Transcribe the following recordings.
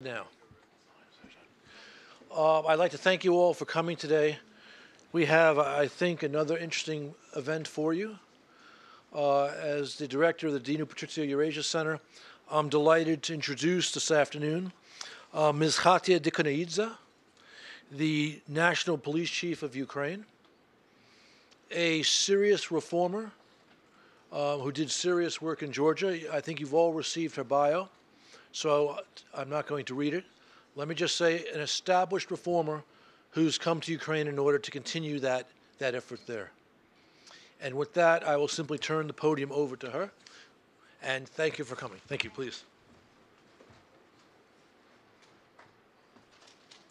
Now, uh, I'd like to thank you all for coming today. We have, I think, another interesting event for you. Uh, as the director of the Dinu Patriciu Eurasia Center, I'm delighted to introduce this afternoon uh, Ms. Khatia Dekanoidze, the National Police Chief of Ukraine, a serious reformer uh, who did serious work in Georgia. I think you've all received her bio so uh, I'm not going to read it. Let me just say an established reformer who's come to Ukraine in order to continue that, that effort there. And with that, I will simply turn the podium over to her. And thank you for coming. Thank you, please.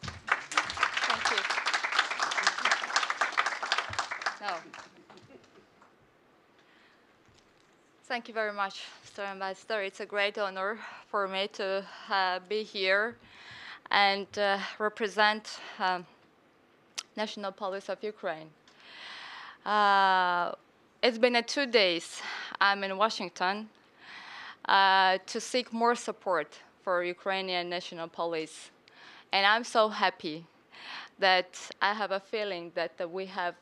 Thank you. No. Thank you very much, Mr. Ambassador. It's a great honor for me to uh, be here and uh, represent um, National Police of Ukraine. Uh, it's been a two days. I'm in Washington uh, to seek more support for Ukrainian National Police. And I'm so happy that I have a feeling that uh, we have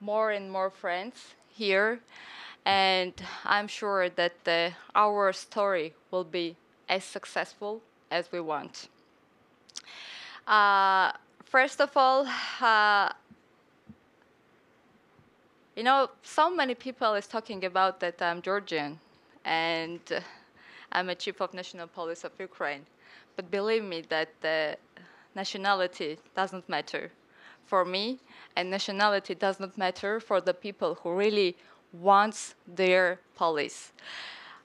more and more friends here. And I'm sure that uh, our story will be as successful as we want. Uh, first of all, uh, you know, so many people is talking about that I'm Georgian and I'm a chief of national police of Ukraine. But believe me that the nationality doesn't matter for me and nationality does not matter for the people who really wants their police.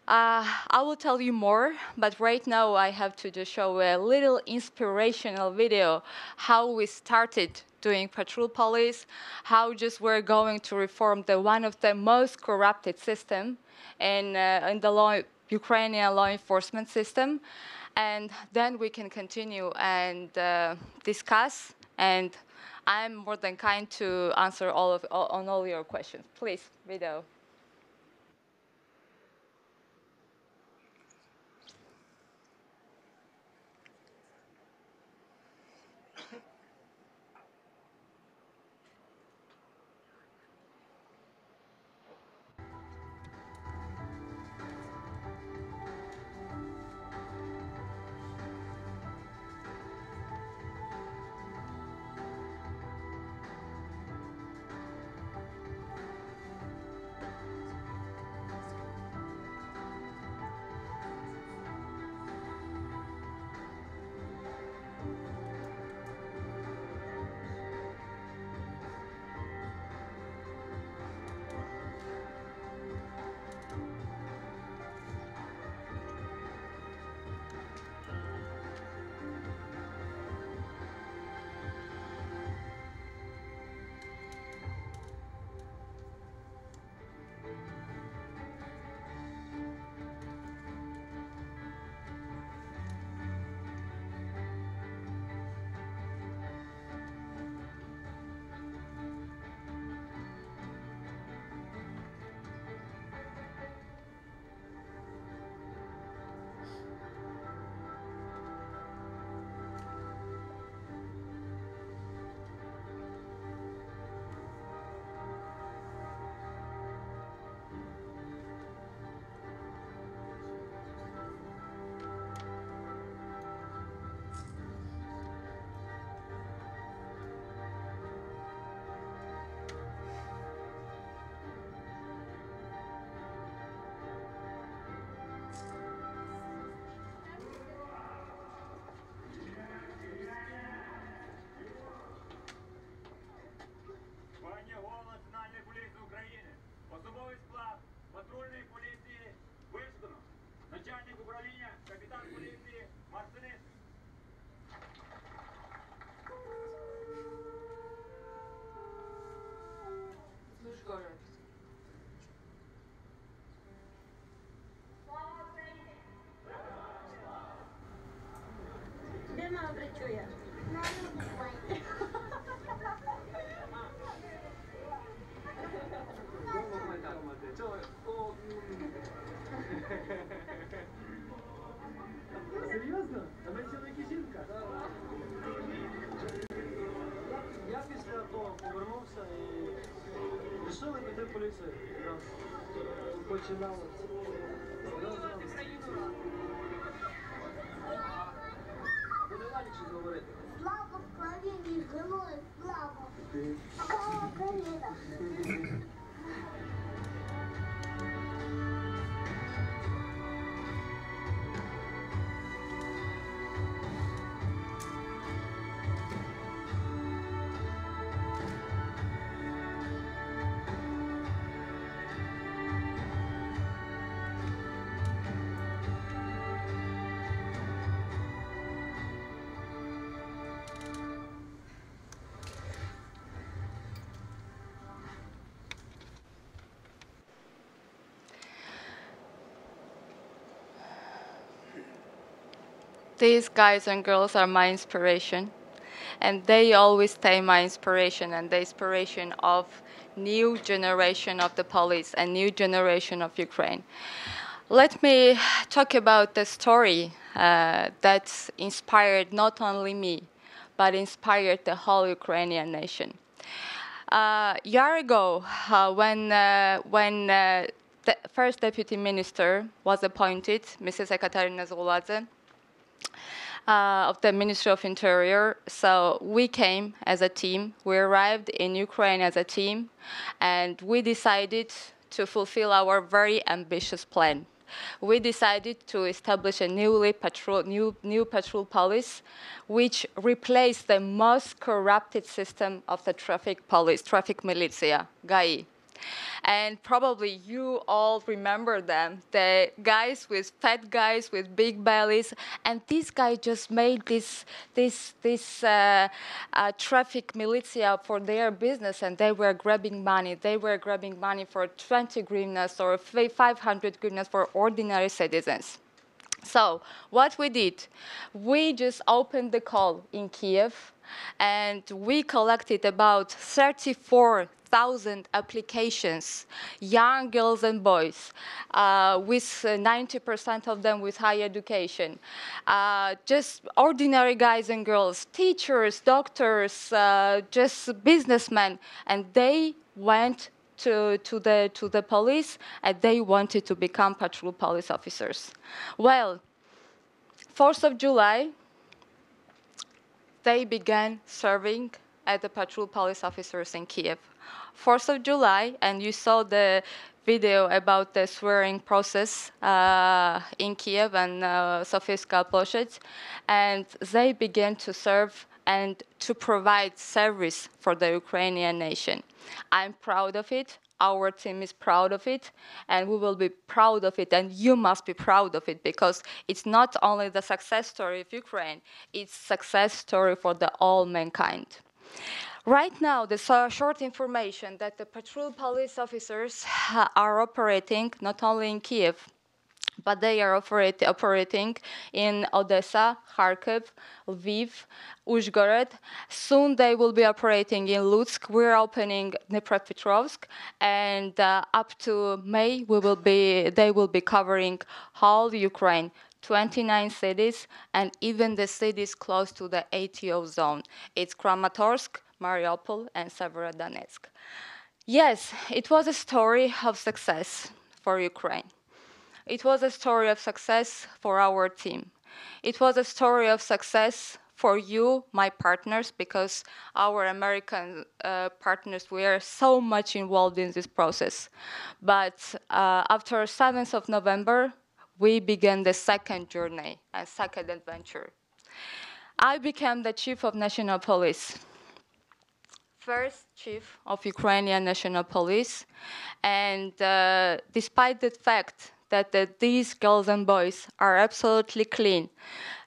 Uh, I will tell you more, but right now I have to just show a little inspirational video how we started doing patrol police, how just we're going to reform the one of the most corrupted system in, uh, in the law, Ukrainian law enforcement system, and then we can continue and uh, discuss and I'm more than kind to answer all of all, on all your questions. Please, video. починалося. Буде легше говорити. Слава Україні, герої слава! Слава Україна! These guys and girls are my inspiration, and they always stay my inspiration and the inspiration of new generation of the police and new generation of Ukraine. Let me talk about the story uh, that inspired not only me, but inspired the whole Ukrainian nation. Uh, a year ago, uh, when uh, when uh, the first deputy minister was appointed, Mrs. Ekaterina Zguladze, uh, of the Ministry of Interior. So we came as a team. We arrived in Ukraine as a team, and we decided to fulfill our very ambitious plan. We decided to establish a newly patrol, new, new patrol police, which replaced the most corrupted system of the traffic police, traffic militia, GAI and probably you all remember them the guys with fat guys with big bellies. And this guy just made this this this uh, uh, traffic militia for their business and they were grabbing money. They were grabbing money for 20 hryvnias or 500 hryvnias for ordinary citizens so what we did we just opened the call in kiev and we collected about 34 thousand applications, young girls and boys, uh, with 90% of them with higher education, uh, just ordinary guys and girls, teachers, doctors, uh, just businessmen, and they went to, to, the, to the police and they wanted to become patrol police officers. Well, 4th of July, they began serving as the patrol police officers in Kiev. 4th of July, and you saw the video about the swearing process uh, in Kiev and uh, Sofiyska Ploshchad, and they began to serve and to provide service for the Ukrainian nation. I'm proud of it. Our team is proud of it, and we will be proud of it, and you must be proud of it because it's not only the success story of Ukraine; it's success story for the all mankind. Right now, the short information that the patrol police officers uh, are operating not only in Kiev, but they are operate, operating in Odessa, Kharkiv, Lviv, Uzhgorod. Soon they will be operating in Lutsk. We're opening Dnipropetrovsk, and uh, up to May, we will be they will be covering whole Ukraine. 29 cities and even the cities close to the ATO zone. It's Kramatorsk, Mariupol, and Severodonetsk. Yes, it was a story of success for Ukraine. It was a story of success for our team. It was a story of success for you, my partners, because our American uh, partners were so much involved in this process. But uh, after 7th of November, we began the second journey and second adventure. I became the chief of national police first chief of Ukrainian National Police, and uh, despite the fact that uh, these girls and boys are absolutely clean,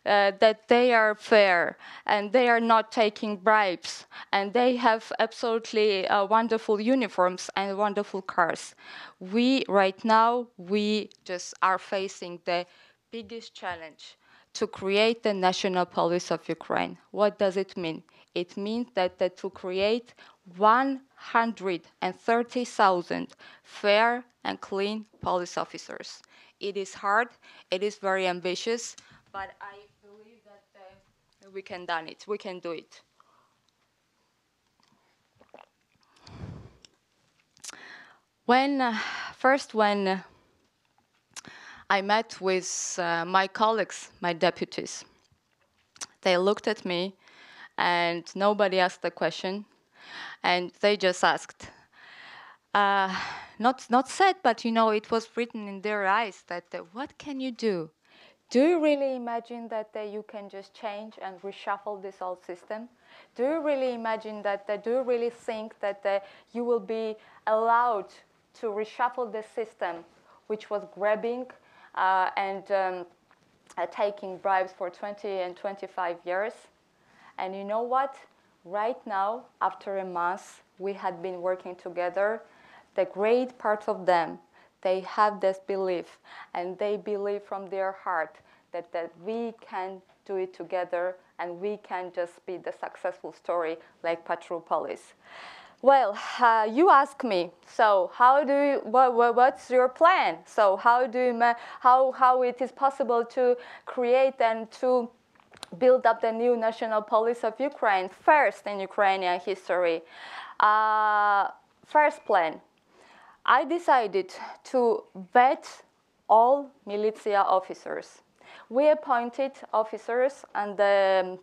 uh, that they are fair and they are not taking bribes and they have absolutely uh, wonderful uniforms and wonderful cars. We right now we just are facing the biggest challenge to create the national police of Ukraine. What does it mean? It means that, that to create 130,000 fair and clean police officers. It is hard, it is very ambitious, but I believe that uh, we can done it, we can do it. When uh, first when uh, I met with uh, my colleagues, my deputies, they looked at me, and nobody asked the question, and they just asked. Uh, not not said, but you know, it was written in their eyes that uh, what can you do? Do you really imagine that uh, you can just change and reshuffle this whole system? Do you really imagine that? Do you really think that you will be allowed to reshuffle the system, which was grabbing uh, and um, uh, taking bribes for 20 and 25 years? And you know what? Right now, after a month, we had been working together. The great part of them they have this belief and they believe from their heart that, that we can do it together and we can just be the successful story like patrol police. Well, uh, you ask me. So, how do you, what, what, what's your plan? So, how do you, how how it is possible to create and to build up the new national police of Ukraine first in Ukrainian history? Uh, first plan. I decided to vet all militia officers. We appointed officers and um,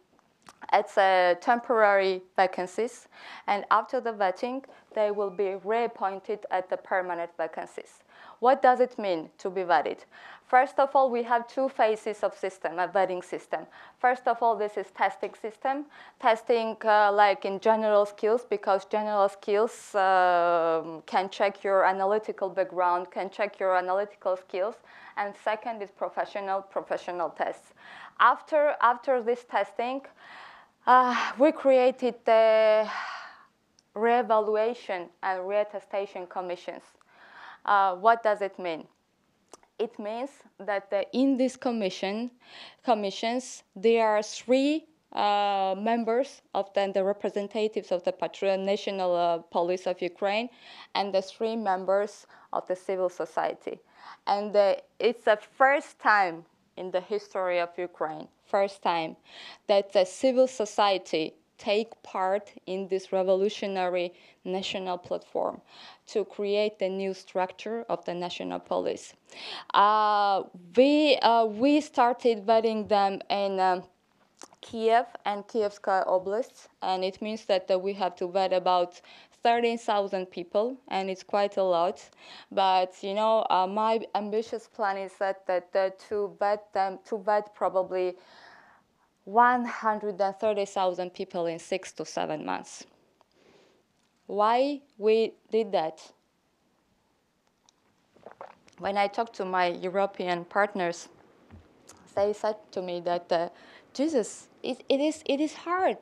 it's a temporary vacancies, and after the vetting, they will be reappointed at the permanent vacancies. What does it mean to be vetted? First of all, we have two phases of system, a vetting system. First of all, this is testing system, testing uh, like in general skills, because general skills uh, can check your analytical background, can check your analytical skills. And second is professional, professional tests. After, after this testing, uh, we created the re-evaluation and reattestation commissions. Uh, what does it mean? it means that in this commission, commissions, there are three uh, members of the, the, representatives of the National uh, Police of Ukraine and the three members of the civil society. And uh, it's the first time in the history of Ukraine, first time that the civil society take part in this revolutionary national platform to create the new structure of the national police. Uh, we, uh, we started vetting them in um, Kiev and Kievska Oblast, and it means that uh, we have to vet about 13,000 people, and it's quite a lot. But you know, uh, my ambitious plan is that, that uh, to vet them, to vet probably 130,000 people in six to seven months. Why we did that? When I talked to my European partners, they said to me that uh, Jesus, it, it, is, it is hard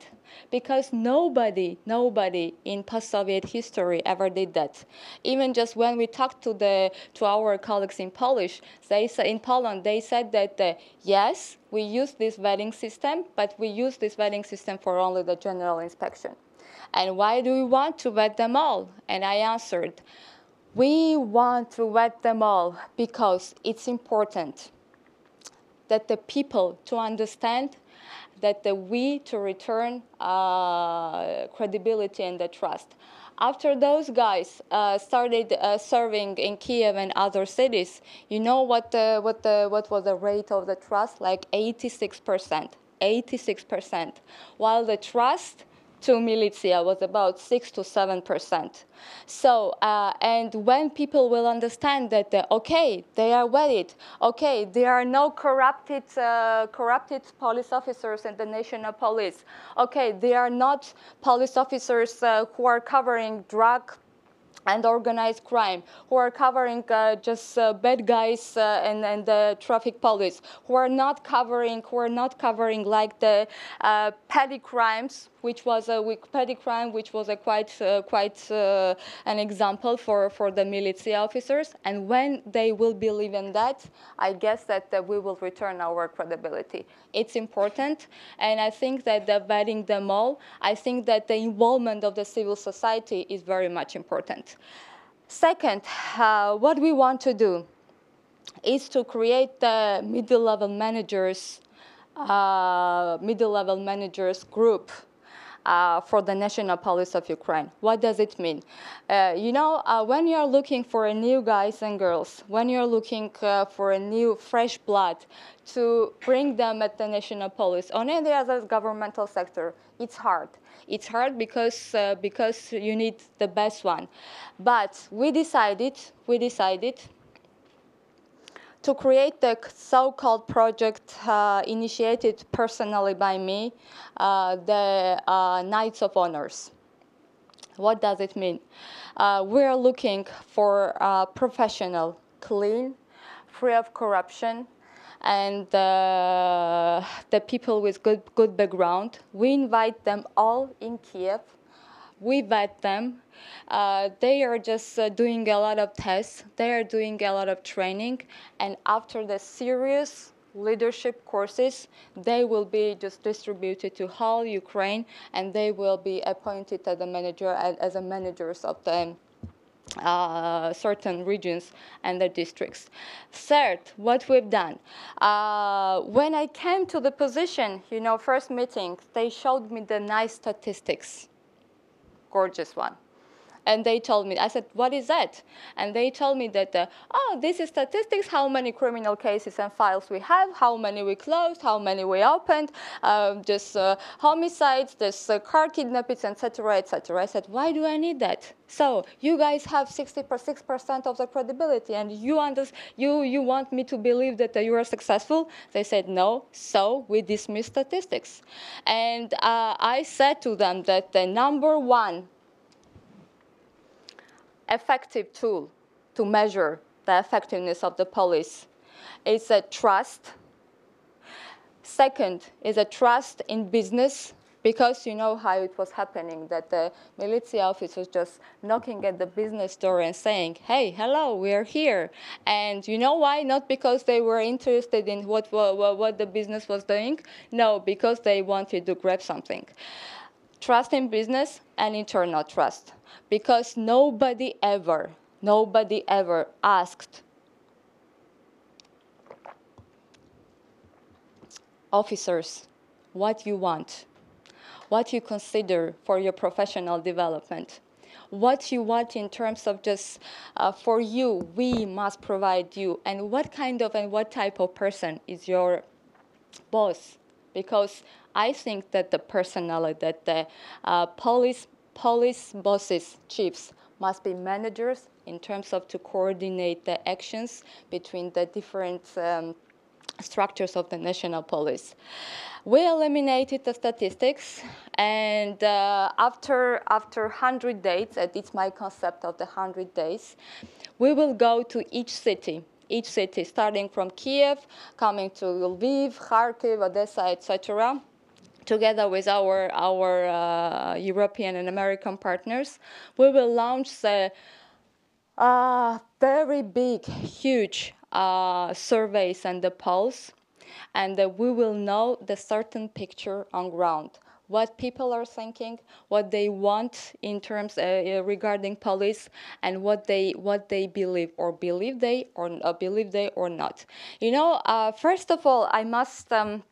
because nobody, nobody in post-Soviet history ever did that. Even just when we talked to, the, to our colleagues in Polish, they said, in Poland, they said that uh, yes, we use this vetting system, but we use this vetting system for only the general inspection. And why do we want to vet them all? And I answered, we want to vet them all because it's important that the people to understand that the we to return uh, credibility and the trust. After those guys uh, started uh, serving in Kiev and other cities, you know what what the what was the rate of the trust? Like 86 percent. 86 percent. While the trust to militia was about six to seven percent. So, uh, and when people will understand that, okay, they are vetted, okay, there are no corrupted, uh, corrupted police officers in the national police, okay, they are not police officers uh, who are covering drug and organized crime, who are covering uh, just uh, bad guys uh, and, and the traffic police, who are not covering, who are not covering like the uh, petty crimes, which was a petty crime, which was a quite uh, quite uh, an example for for the military officers. And when they will believe in that, I guess that we will return our credibility. It's important, and I think that the vetting them all, I think that the involvement of the civil society is very much important. Second, uh, what we want to do is to create the middle level managers, uh, middle level managers group. uh, for the National Police of Ukraine. What does it mean? Uh, you know, uh, when you're looking for a new guys and girls, when you're looking uh, for a new fresh blood to bring them at the National Police or any other governmental sector, it's hard. It's hard because uh, because you need the best one. But we decided, we decided to create the so-called project uh, initiated personally by me, uh, the uh, Knights of Honors. What does it mean? Uh, we're looking for professional, clean, free of corruption, and the people with good, good background. We invite them all in Kiev. We vet them. Uh, they are just uh, doing a lot of tests. They are doing a lot of training. And after the serious leadership courses, they will be just distributed to whole Ukraine, and they will be appointed as a manager as a managers of the uh, certain regions and their districts. Third, what we've done. Uh, when I came to the position, you know, first meeting, they showed me the nice statistics. Gorgeous one. And they told me, I said, what is that? And they told me that, uh, oh, this is statistics, how many criminal cases and files we have, how many we closed, how many we opened, um, just uh, homicides, just uh, car kidnappings, etc., etc. I said, why do I need that? So you guys have 66% of the credibility, and you, under- you, you want me to believe that you are successful? They said, no, so we dismiss statistics. And uh, I said to them that the number one effective tool to measure the effectiveness of the police is a trust. Second is a trust in business because you know how it was happening that the militia office was just knocking at the business door and saying hey hello we're here. And you know why? Not because they were interested in what, what, what the business was doing. No because they wanted to grab something trust in business and internal trust because nobody ever, nobody ever asked officers what you want, what you consider for your professional development, what you want in terms of just uh, for you, we must provide you, and what kind of and what type of person is your boss. Because I think that the personality, that the uh, police police bosses, chiefs, must be managers in terms of to coordinate the actions between the different um, structures of the national police. We eliminated the statistics, and uh, after after 100 days, and it's my concept of the 100 days, we will go to each city each city, starting from Kiev, coming to Lviv, Kharkiv, Odessa, etc together with our, our uh, European and American partners, we will launch a, a very big, huge uh, surveys and the polls, and uh, we will know the certain picture on ground what people are thinking, what they want in terms uh, regarding police, and what they what they believe or believe they or uh, believe they or not. You know, uh, first of all, I must. Um,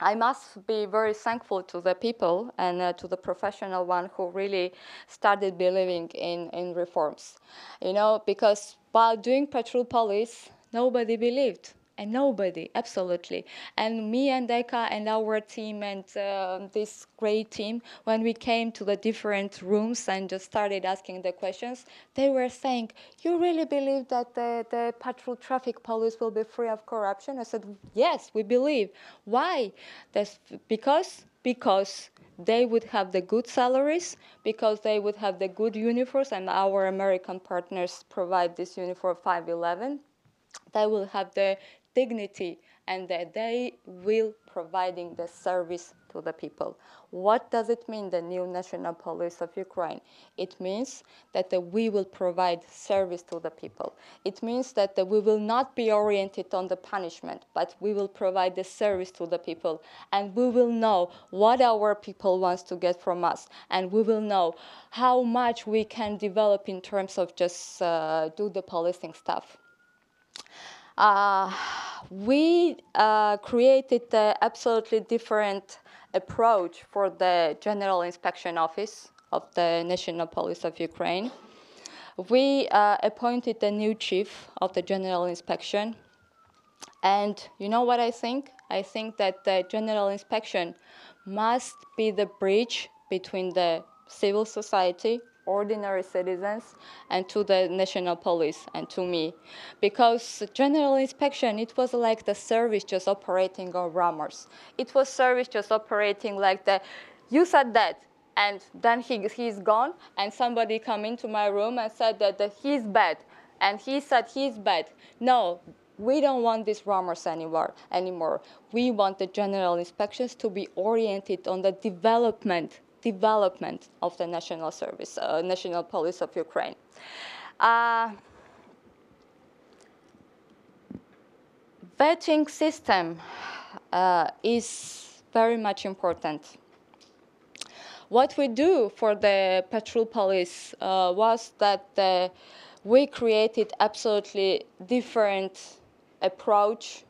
I must be very thankful to the people and uh, to the professional one who really started believing in, in reforms. You know, because while doing patrol police, nobody believed and nobody, absolutely. And me and Eka and our team and uh, this great team, when we came to the different rooms and just started asking the questions, they were saying, "You really believe that the, the patrol traffic police will be free of corruption?" I said, "Yes, we believe." Why? That's because because they would have the good salaries because they would have the good uniforms and our american partners provide this uniform 511 they will have the dignity and that they will providing the service to the people. What does it mean, the new national police of Ukraine? It means that we will provide service to the people. It means that we will not be oriented on the punishment, but we will provide the service to the people. And we will know what our people wants to get from us. And we will know how much we can develop in terms of just uh, do the policing stuff. Uh, we uh, created uh, absolutely different approach for the General Inspection Office of the National Police of Ukraine. We uh, appointed a new chief of the General Inspection. And you know what I think? I think that the General Inspection must be the bridge between the civil society ordinary citizens and to the national police and to me. Because general inspection it was like the service just operating on rumors it was service just operating like the you said that and then he, he's gone and somebody come into my room and said that, that he's bad and he said he's bad. No we don't want these rumors anymore anymore. We want the general inspections to be oriented on the development development of the national service, uh, national police of Ukraine. Uh, vetting system uh, is very much important. What we do for the patrol police uh, was that uh, we created absolutely different approach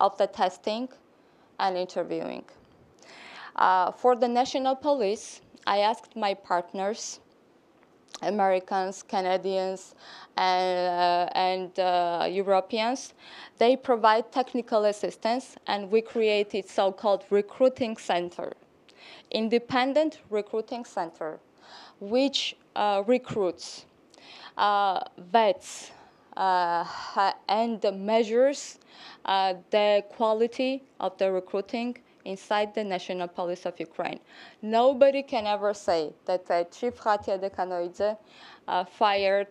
of the testing and interviewing. Uh, for the national police, I asked my partners, Americans, Canadians, and, uh, and uh, Europeans. They provide technical assistance, and we created so-called recruiting center, independent recruiting center, which uh, recruits uh, vets uh, and measures the quality of the recruiting inside the National Police of Ukraine. Nobody can ever say that uh, Chief Khatia Dekanoidze uh, fired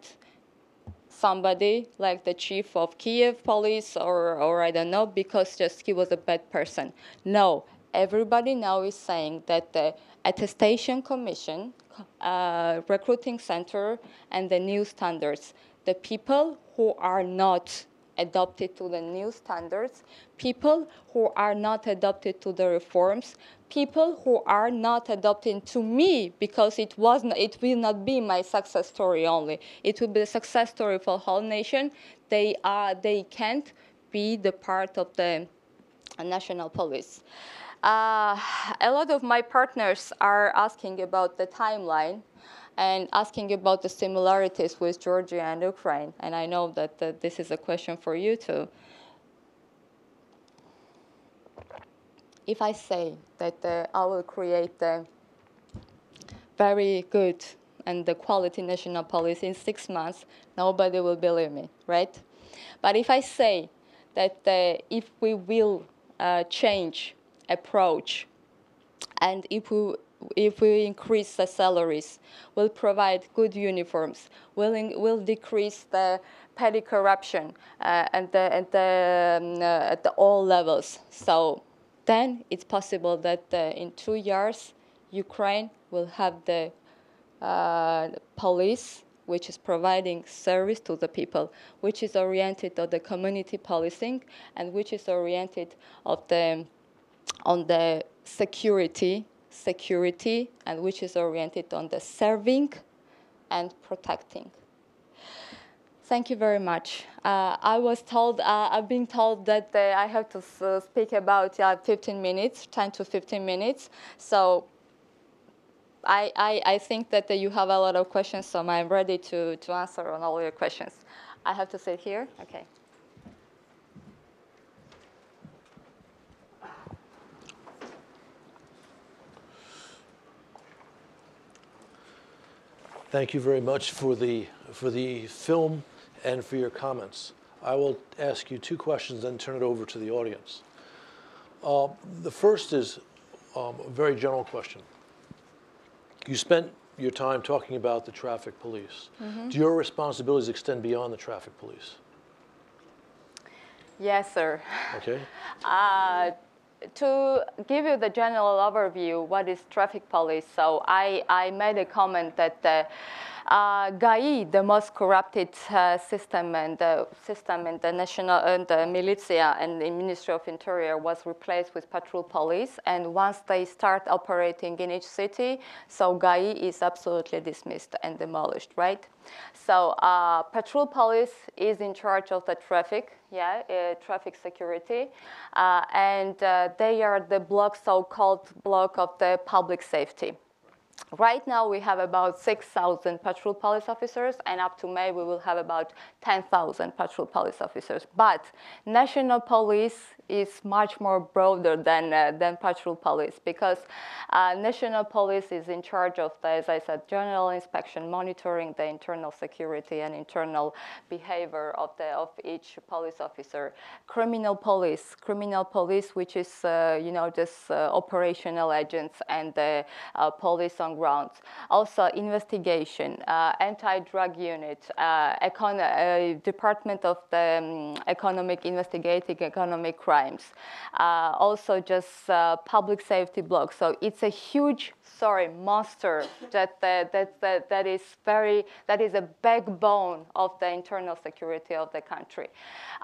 somebody like the chief of Kiev police or, or I don't know because just he was a bad person. No, everybody now is saying that the attestation commission, uh, recruiting center, and the new standards, the people who are not adopted to the new standards, people who are not adopted to the reforms, people who are not adopting to me because it was not, it will not be my success story only. It will be a success story for whole nation. They are they can't be the part of the national police. Uh, a lot of my partners are asking about the timeline and asking about the similarities with Georgia and Ukraine. And I know that, that this is a question for you too. If I say that uh, I will create a very good and the quality national policy in six months, nobody will believe me, right? But if I say that uh, if we will uh, change approach and if we if we increase the salaries, we'll provide good uniforms, will, in, will decrease the petty corruption uh, and, the, and the, um, uh, at the all levels. So then it's possible that uh, in two years, Ukraine will have the uh, police which is providing service to the people, which is oriented on the community policing and which is oriented of the, on the security security, and which is oriented on the serving and protecting. Thank you very much. Uh, I was told, uh, I've been told that uh, I have to uh, speak about 15 minutes, 10 to 15 minutes. So I, I, I think that you have a lot of questions, so I'm ready to, to answer on all your questions. I have to sit here? Okay. Thank you very much for the, for the film and for your comments. I will ask you two questions, then turn it over to the audience. Uh, the first is um, a very general question. You spent your time talking about the traffic police. Mm-hmm. Do your responsibilities extend beyond the traffic police? Yes, sir. Okay. Uh, to give you the general overview, what is traffic police? So I, I made a comment that uh, uh, GAI, the most corrupted uh, system and the system in the national and the militia and the Ministry of Interior was replaced with patrol police. And once they start operating in each city, so GAI is absolutely dismissed and demolished, right? So uh, patrol police is in charge of the traffic, yeah, uh, traffic security, uh, and uh, they are the block, so-called block of the public safety. Right now, we have about 6,000 patrol police officers, and up to May, we will have about 10,000 patrol police officers. But national police is much more broader than, uh, than patrol police because uh, national police is in charge of, the, as I said, general inspection, monitoring the internal security and internal behavior of, the, of each police officer. Criminal police, criminal police, which is, uh, you know, just uh, operational agents and the uh, police on ground. Also, investigation, uh, anti-drug unit, econ- Department of the um, Economic Investigating Economic Crime crimes. Uh, also just uh, public safety blocks. So it's a huge, sorry, monster that, that, that, that is very, that is a backbone of the internal security of the country.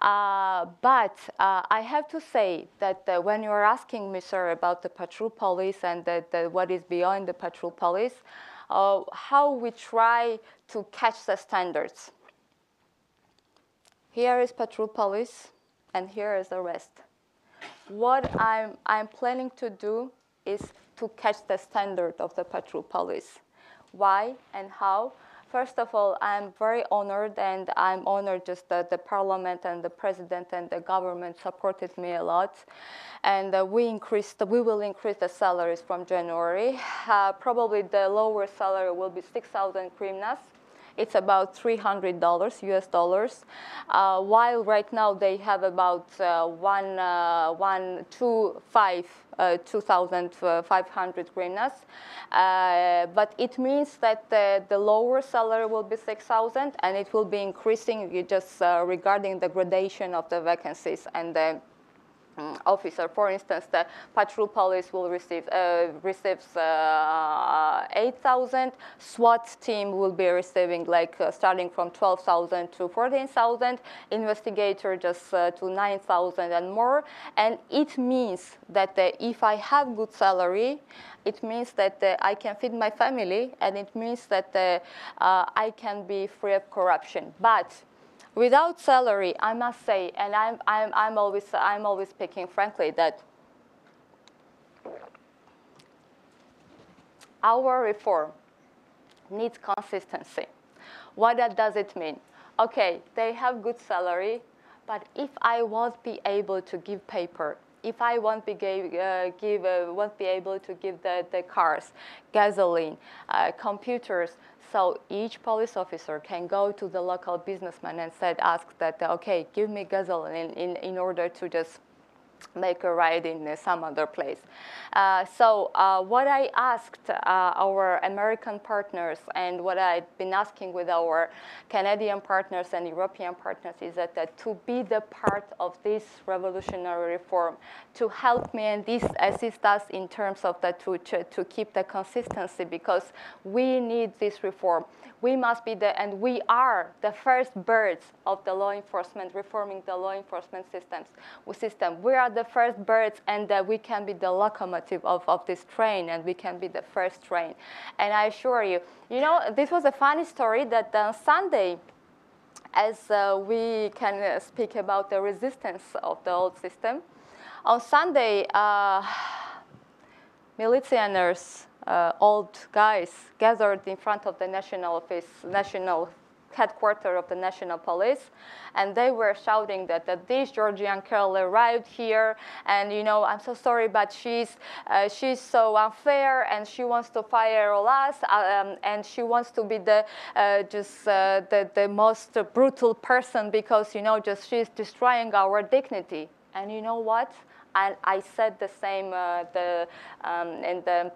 Uh, but uh, I have to say that uh, when you are asking me, sir, about the patrol police and the, the, what is beyond the patrol police, uh, how we try to catch the standards. Here is patrol police, and here is the rest. What I'm, I'm planning to do is to catch the standard of the patrol police. Why and how? First of all, I'm very honored, and I'm honored just that the parliament and the president and the government supported me a lot. And uh, we increased, we will increase the salaries from January. Uh, probably the lower salary will be 6,000 hryvnias it's about $300 US dollars, uh, while right now they have about uh, one, uh, one, two, five, uh, 2,500 hryvnias. Uh, but it means that the, the, lower salary will be 6,000 and it will be increasing just uh, regarding the gradation of the vacancies and the officer. For instance, the patrol police will receive uh, receives uh, 8,000. SWAT team will be receiving like uh, starting from 12,000 to 14,000. Investigator just uh, to 9,000 and more. And it means that if I have good salary, it means that uh, I can feed my family, and it means that uh, I can be free of corruption. But Without salary, I must say, and I'm, I'm, I'm, always, I'm always speaking frankly, that our reform needs consistency. What does it mean? Okay, they have good salary, but if I won't be able to give paper, if I won't be, give, uh, give uh, won't be able to give the, the cars, gasoline, uh, computers, so each police officer can go to the local businessman and said, ask that, okay, give me gasoline in, in, in order to just make a ride in some other place. Uh, so uh, what I asked uh, our American partners and what I've been asking with our Canadian partners and European partners is that, that to be the part of this revolutionary reform, to help me and this assist us in terms of that to, to, to keep the consistency because we need this reform we must be the, and we are the first birds of the law enforcement, reforming the law enforcement systems, system. We are the first birds, and that we can be the locomotive of, of this train, and we can be the first train. And I assure you, you know, this was a funny story that on Sunday, as uh, we can uh, speak about the resistance of the old system, on Sunday, uh, militianeers uh, old guys gathered in front of the national office, national headquarters of the national police, and they were shouting that, that this Georgian girl arrived here, and you know, I'm so sorry, but she's uh, she's so unfair, and she wants to fire all us, uh, um, and she wants to be the uh, just uh, the the most brutal person because you know, just she's destroying our dignity. And you know what? I, I said the same uh, the um, in the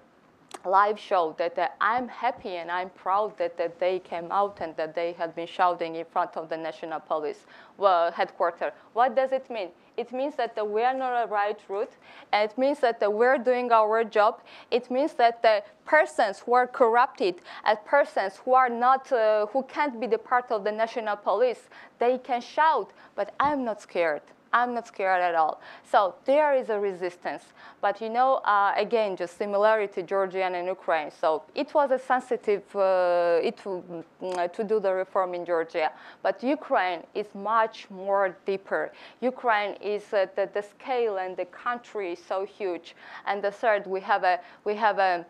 live show that uh, I'm happy and I'm proud that, that they came out and that they had been shouting in front of the National Police well, headquarters. What does it mean? It means that uh, we are on the right route, it means that uh, we're doing our job. It means that the persons who are corrupted and persons who are not, who can't be the part of the national police, they can shout, but I'm not scared. I'm not scared at all. So there is a resistance. But you know, uh, again, just similarity to Georgia and Ukraine. So it was a sensitive uh, it, mm, to do the reform in Georgia. But Ukraine is much more deeper. Ukraine is uh, the, the scale and the country is so huge. And the third, we have a, we have a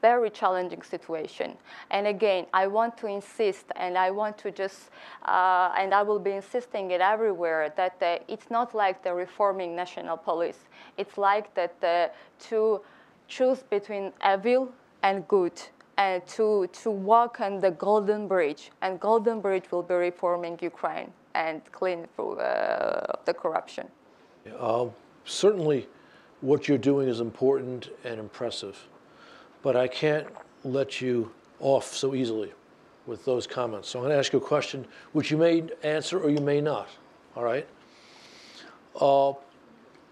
very challenging situation. And again, I want to insist, and I want to just, uh, and I will be insisting it everywhere that uh, it's not like the reforming national police. It's like that uh, to choose between evil and good, and to to walk on the golden bridge. And golden bridge will be reforming Ukraine and clean uh, the corruption. Uh, certainly, what you're doing is important and impressive but I can't let you off so easily with those comments. So I'm going to ask you a question which you may answer or you may not. All right? Uh,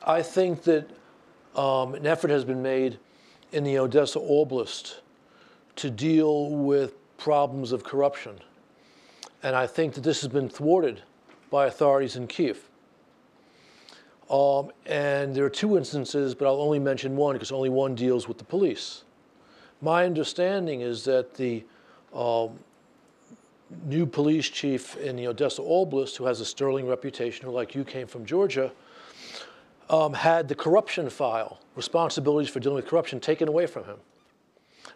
I think that um, an effort has been made in the Odessa Oblast to deal with problems of corruption. And I think that this has been thwarted by authorities in Kiev. Um, and there are two instances, but I'll only mention one because only one deals with the police. My understanding is that the um, new police chief in the Odessa Oblast, who has a sterling reputation, who, like you, came from Georgia, um, had the corruption file, responsibilities for dealing with corruption, taken away from him.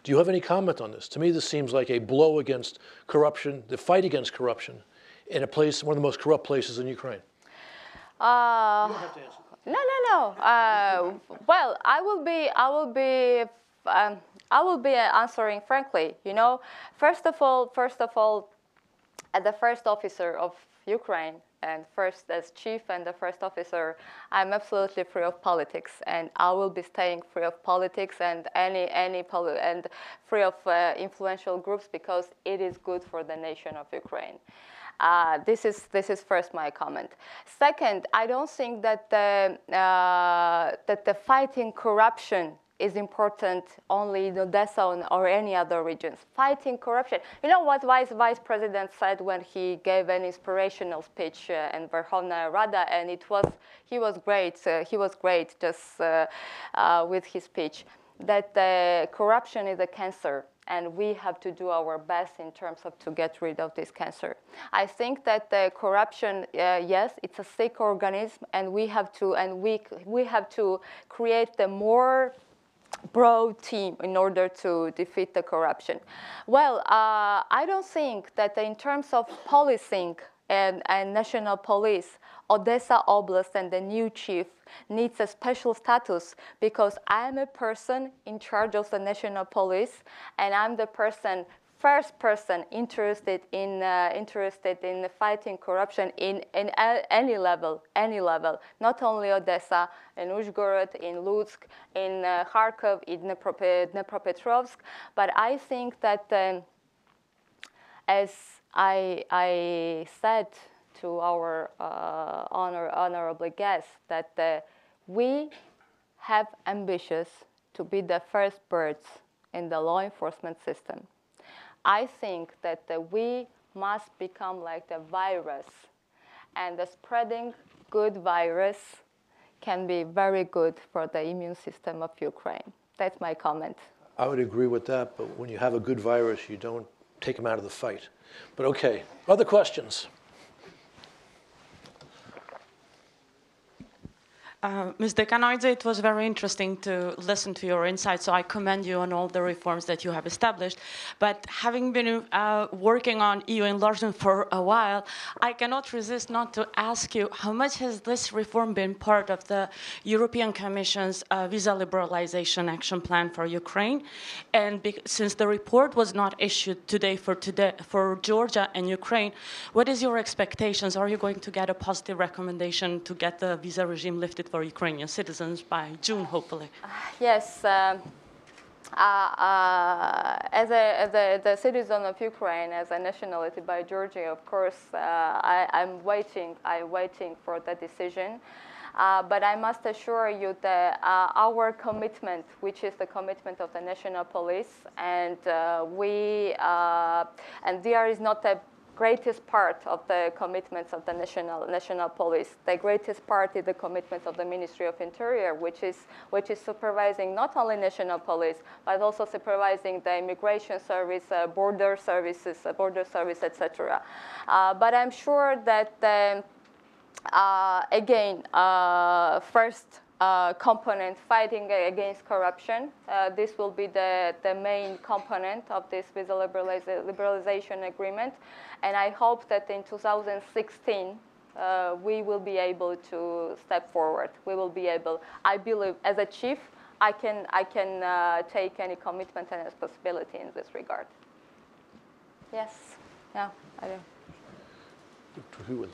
Do you have any comment on this? To me, this seems like a blow against corruption, the fight against corruption, in a place, one of the most corrupt places in Ukraine. Uh, no, no, no. Uh, well, I will be, I will be um, I will be answering frankly. You know, first of all, first of all, as the first officer of Ukraine and first as chief and the first officer, I'm absolutely free of politics, and I will be staying free of politics and any any and free of uh, influential groups because it is good for the nation of Ukraine. Uh, this is this is first my comment. Second, I don't think that the uh, that the fighting corruption is important only in Odessa or any other regions. Fighting corruption. You know what Vice, Vice President said when he gave an inspirational speech uh, in Verkhovna Rada, and it was he was great. Uh, he was great just uh, uh with his speech. That corruption is a cancer, and we have to do our best in terms of to get rid of this cancer. I think that the corruption, uh, yes, it's a sick organism, and we have to and we we have to create the more broad team in order to defeat the corruption? Well, uh, I don't think that in terms of policing and, and national police, Odessa Oblast and the new chief needs a special status because I am a person in charge of the national police and I'm the person first person interested in uh, interested in fighting corruption in, in any level, any level, not only Odessa, in Uzhgorod, in Lutsk, in uh, Kharkov, in Dnepropetrovsk, but I think that um, as I, I said to our uh, honor, honorable guest that uh, we have ambitions to be the first birds in the law enforcement system. I think that uh, we must become like the virus, and the spreading good virus can be very good for the immune system of Ukraine. That's my comment. I would agree with that, but when you have a good virus, you don't take them out of the fight. But okay, other questions? Uh, Ms. Dekanoidze, it was very interesting to listen to your insights, so I commend you on all the reforms that you have established. But having been uh, working on EU enlargement for a while, I cannot resist not to ask you how much has this reform been part of the European Commission's uh, visa liberalization action plan for Ukraine? And since the report was not issued today for, today for Georgia and Ukraine, what is your expectations? Are you going to get a positive recommendation to get the visa regime lifted for Ukrainian citizens by June, hopefully? Yes. Um, uh, uh, as, a, as a the citizen of Ukraine, as a nationality by Georgia, of course, uh, I, am waiting. I'm waiting for the decision. Uh, but I must assure you that uh, our commitment, which is the commitment of the national police, and uh, we, and there is not a greatest part of the commitments of the national, national police. The greatest part is the commitments of the Ministry of Interior, which is, which is supervising not only national police, but also supervising the immigration service, uh, border services, uh, border service, etc. Uh, but I'm sure that, um, uh, again, uh, first, uh, component fighting against corruption. Uh, this will be the, the main component of this visa liberalization agreement. And I hope that in 2016, uh, we will be able to step forward. We will be able, I believe, as a chief, I can, I can uh, take any commitment and responsibility in this regard. Yes, yeah, I do. Who?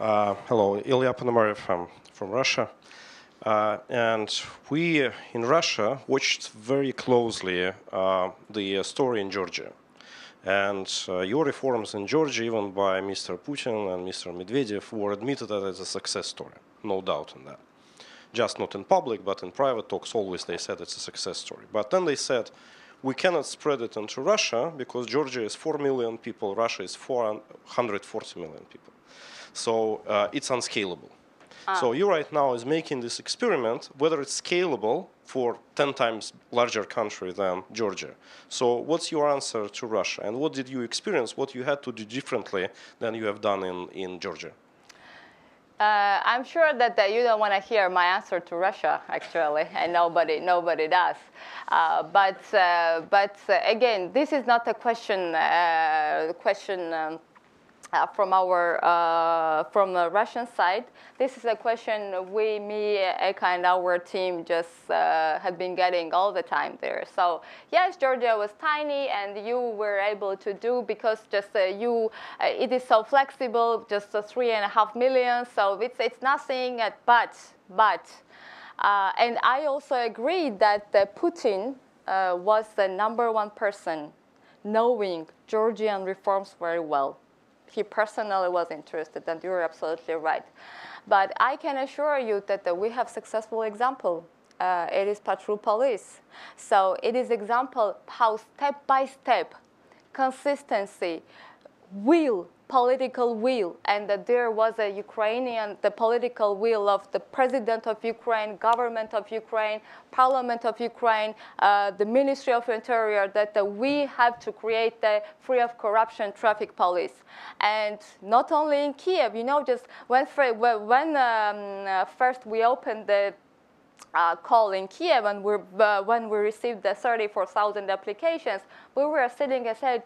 Uh, hello, Ilya Ponomarev from, from Russia. Uh, and we in Russia watched very closely uh, the story in Georgia. And uh, your reforms in Georgia, even by Mr. Putin and Mr. Medvedev, were admitted as a success story. No doubt in that. Just not in public, but in private talks, always they said it's a success story. But then they said, we cannot spread it into Russia because Georgia is 4 million people, Russia is 440 million people. So uh, it's unscalable. Ah. So you right now is making this experiment, whether it's scalable for 10 times larger country than Georgia. So what's your answer to Russia? And what did you experience, what you had to do differently than you have done in, in Georgia? Uh, I'm sure that, that you don't want to hear my answer to Russia, actually, and nobody, nobody does. Uh, but, uh, but uh, again, this is not a question, uh, question um, uh, from our uh, from the Russian side. This is a question we, me, Eka, and our team just uh, had been getting all the time there. So yes, Georgia was tiny, and you were able to do because just uh, you, uh, it is so flexible, just three and a half million. So it's it's nothing. but but, uh, and I also agree that Putin was the number one person knowing Georgian reforms very well he personally was interested, and you're absolutely right. But I can assure you that uh, we have successful example. Uh, it is patrol police. So it is example how step by step, consistency, will political will and that there was a Ukrainian, the political will of the president of Ukraine, government of Ukraine, parliament of Ukraine, uh, the Ministry of Interior, that we have to create the free of corruption traffic police. And not only in Kiev, you know, just when, when um, uh, first we opened the uh, call in Kiev and we uh, when we received the 34,000 applications, we were sitting and said,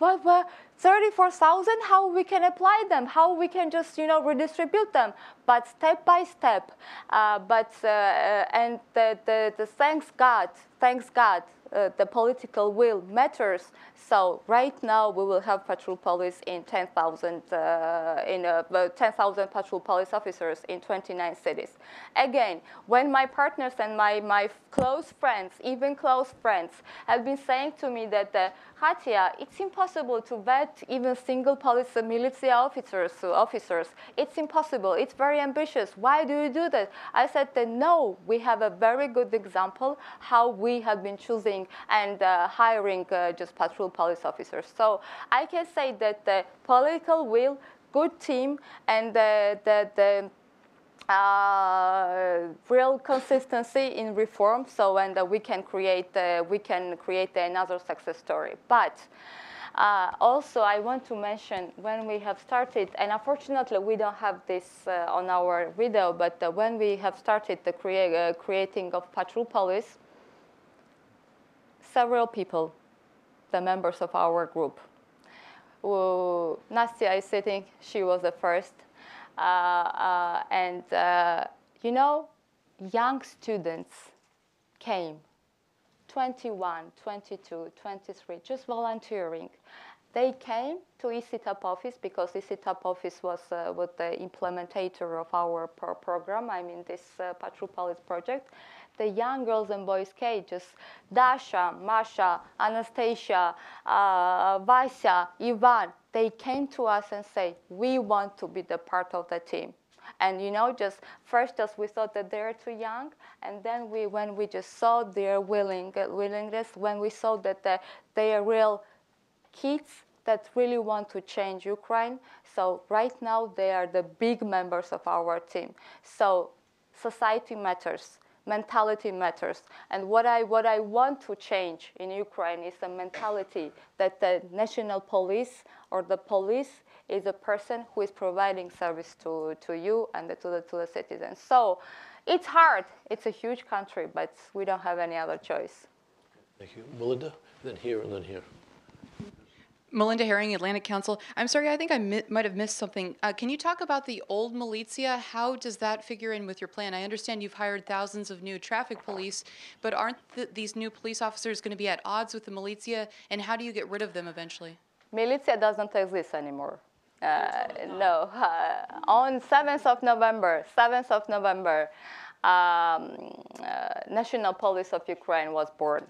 what, what 34,000, how we can apply them, how we can just, you know, redistribute them, but step by step. Uh, but, uh, and the, the, the thanks God, thanks God, uh, the political will matters. So right now we will have patrol police in 10,000 uh, in uh, 10,000 patrol police officers in 29 cities. Again, when my partners and my my close friends, even close friends, have been saying to me that uh, Khatia, it's impossible to vet even single police military officers. Officers, it's impossible. It's very ambitious. Why do you do that? I said that no, we have a very good example how we have been choosing and uh, hiring uh, just patrol police officers. So I can say that the political will, good team, and the, the, the uh, real consistency in reform. So, and uh, we can create uh, we can create another success story. But uh, also, I want to mention when we have started, and unfortunately, we don't have this uh, on our video. But uh, when we have started the crea creating of patrol police, several people, the members of our group. Well, Nastya is sitting. She was the first. Uh, uh, and, uh, you know, young students came 21, 22, 23, just volunteering. They came to ECTAP office because ECTAP office was, uh, was the implementator of our pro program, I mean this uh, Patrol Police project. The young girls and boys cages, Dasha, Masha, Anastasia, uh, Vasya, Ivan, they came to us and say, we want to be the part of the team. And you know, just first, just we thought that they're too young, and then we, when we just saw their willing, willingness, when we saw that the, they are real kids that really want to change Ukraine. So right now they are the big members of our team. So society matters, mentality matters. And what I, what I want to change in Ukraine is a mentality that the national police or the police is a person who is providing service to, to you and to the, to the citizens. So it's hard. It's a huge country, but we don't have any other choice. Thank you. Melinda, then here, and then here. Melinda Haring, Atlantic Council. I'm sorry, I think I mi- might have missed something. Uh, can you talk about the old militia? How does that figure in with your plan? I understand you've hired thousands of new traffic police, but aren't th- these new police officers going to be at odds with the militia? And how do you get rid of them eventually? Militia doesn't exist anymore. Uh, no. Uh, on 7th of November, 7th of November, um, uh, National Police of Ukraine was born.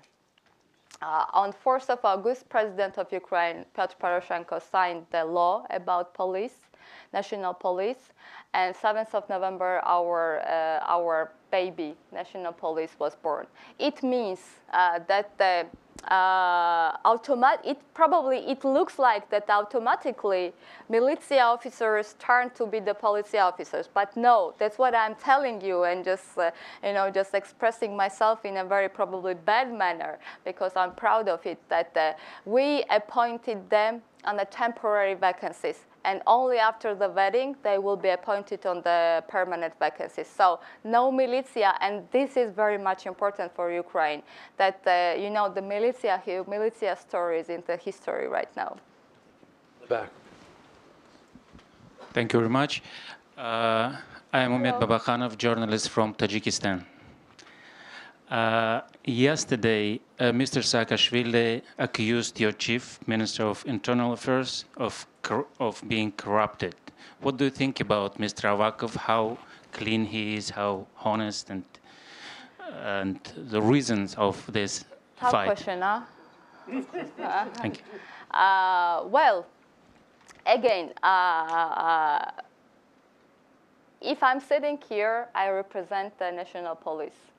Uh, on 4th of August, President of Ukraine, Petro Poroshenko, signed the law about police, national police, and 7th of November, our, uh, our baby, national police, was born. It means uh, that the uh, automat it probably it looks like that automatically militia officers turn to be the police officers. But no that's what i'm telling you and just uh, you know just expressing myself in a very probably bad manner because i'm proud of it that uh, we appointed them on a temporary vacancies and only after the vetting they will be appointed on the permanent vacancies. So no militia, and this is very much important for Ukraine. That uh, you know the militia, militia story is in the history right now. Back. Thank you very much. Uh, I am Umed Babakhanov, journalist from Tajikistan. Uh, yesterday, uh, Mr. Saakashvili accused your chief minister of internal affairs of of being corrupted. What do you think about Mr. Avakov? How clean he is, how honest, and and the reasons of this Tough fight? question, huh? Thank you. Uh, well, again, uh, uh, if I'm sitting here, I represent the national police,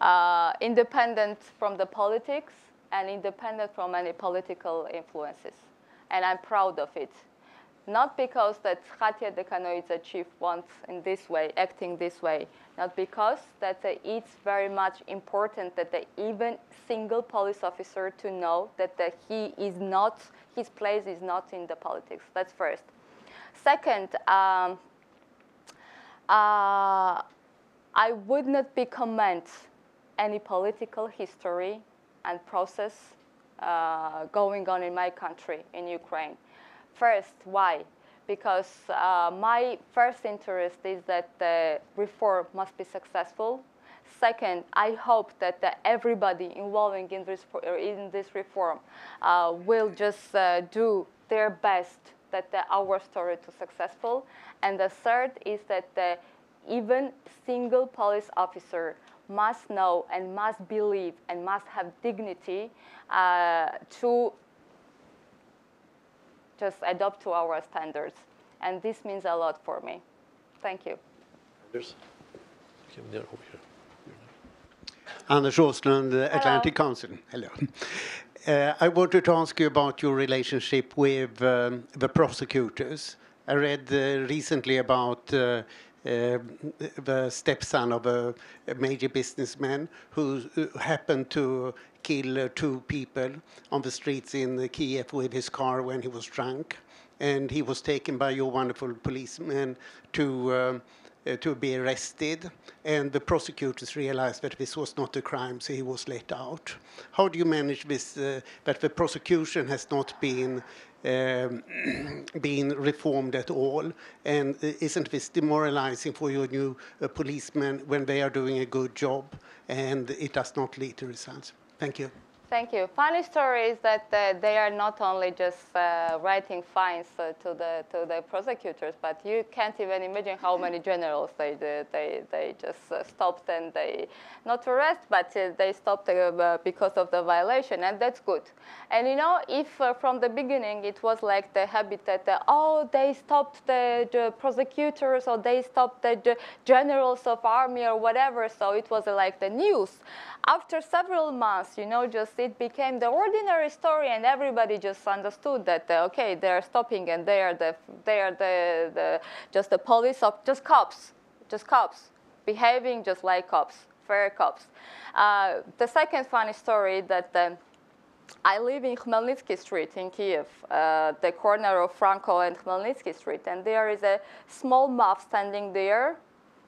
uh, independent from the politics and independent from any political influences, and I'm proud of it. Not because that Khatia Dekanoidze chief wants in this way, acting this way, not because that uh, it's very much important that the even single police officer to know that uh, he is not, his place is not in the politics. That's first. Second, um, uh, I would not be comment any political history and process uh, going on in my country, in Ukraine. First, why? Because uh, my first interest is that the reform must be successful. Second, I hope that everybody involving in this, in this reform uh, will just uh, do their best that our story to successful. And the third is that even single police officer must know and must believe and must have dignity uh, to just adopt to our standards. And this means a lot for me. Thank you. Anders? Okay, there, over here. Anders Åslund, Atlantic Council. Hello. Uh, I wanted to ask you about your relationship with um, the prosecutors. I read uh, recently about uh, the stepson of a, a major businessman who happened to kill uh, two people on the streets in Kiev with his car when he was drunk. And he was taken by your wonderful policemen to, uh, uh, to be arrested. And the prosecutors realized that this was not a crime, so he was let out. How do you manage this, uh, that the prosecution has not been um, being reformed at all? And isn't this demoralizing for your new uh, policemen when they are doing a good job and it does not lead to results? Thank you. Thank you. Funny story is that uh, they are not only just uh, writing fines uh, to the to the prosecutors, but you can't even imagine how many generals they they they just uh, stopped and they not arrest, but uh, they stopped uh, because of the violation, and that's good. And you know, if from the beginning it was like the habit that oh they stopped the, the, prosecutors or they stopped the, the generals of army or whatever, so it was like the news after several months, you know, just it became the ordinary story, and everybody just understood that uh, okay, they're stopping, and they are the they are the, the just the police of just cops, just cops, behaving just like cops, fair cops. Uh, the second funny story that. Um, I live in Khmelnytsky Street in Kiev, uh, the corner of Franko and Khmelnytsky Street, and there is a small mob standing there,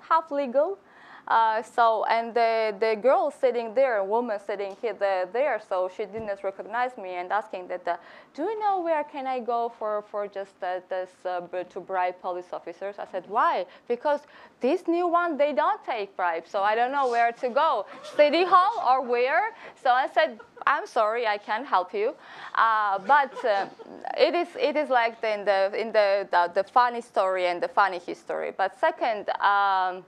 half legal, uh, so, and the, the girl sitting there, a woman sitting here, the, there, so she didn't recognize me and asking that, uh, do you know where can I go for, for just uh, this, uh, to bribe police officers? I said, why? Because this new one, they don't take bribes, so I don't know where to go. City Hall or where? So I said, I'm sorry, I can't help you. Uh, but uh, it is it is like the, in the in the, the, the funny story and the funny history. But second. Um,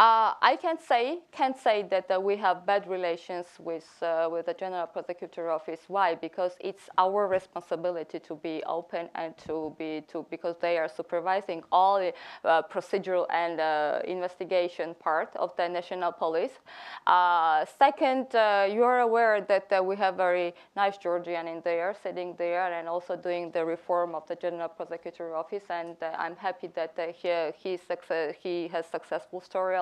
uh, I can't say can't say that uh, we have bad relations with uh, with the General Prosecutor Office. Why? Because it's our responsibility to be open and to be to because they are supervising all the uh, procedural and uh, investigation part of the National Police. Uh, second, you are aware that we have very nice Georgian in there, sitting there, and also doing the reform of the General Prosecutor Office. And I'm happy that he he, he has successful story.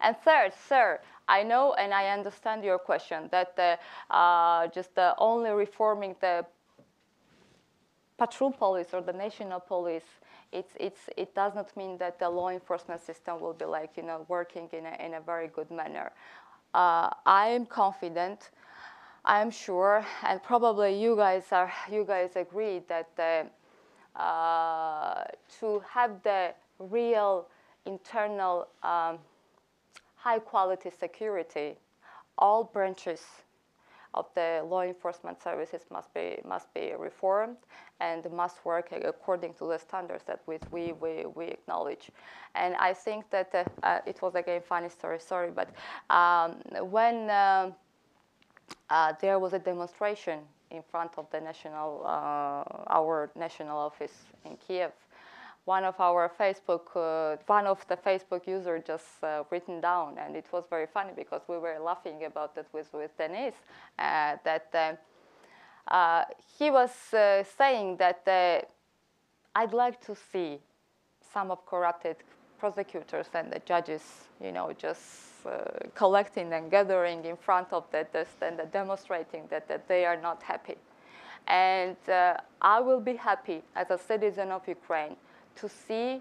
And third, sir, I know and I understand your question that the, uh, just the only reforming the patrol police or the national police it's, it's, it does not mean that the law enforcement system will be like, you know, working in a, in a very good manner. Uh, I am confident, I am sure, and probably you guys are, you guys agree that uh, to have the real internal um, high quality security, all branches of the law enforcement services must be, must be reformed and must work according to the standards that we, we, we, acknowledge. And I think that uh, uh, it was again funny story, sorry, but um, when uh, uh there was a demonstration in front of the national, uh, our national office in Kiev, one of our Facebook, uh, one of the Facebook user just uh, written down, and it was very funny because we were laughing about it with with Denis, uh, that uh, uh, he was uh, saying that I'd like to see some of corrupted prosecutors and the judges, you know, just collecting and gathering in front of the test and demonstrating that, that they are not happy. And I will be happy as a citizen of Ukraine to see